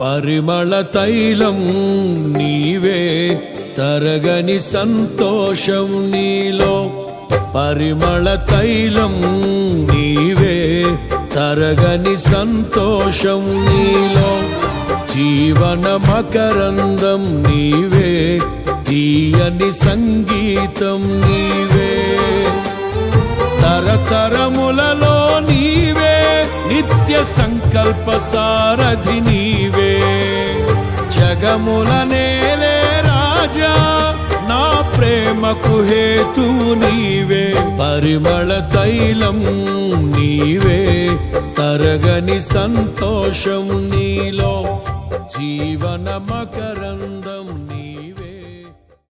పరిమళ తైలం నీవే తరగని సంతోషం నీలో. పరిమళ తైలం నీవే తరగని సంతోషం నీలో. జీవన మకరందం నీవే తీయని సంగీతం నీవే. తరతరములలో నీవే నిత్య సంకల్ప సారథి నీవే. జగముల నేలే రాజా. నా ప్రేమకు హేతు నీవే. పరిమళ తైలం నీవే. తరగని సంతోషం నీలో. జీవన మకరందం నీవే.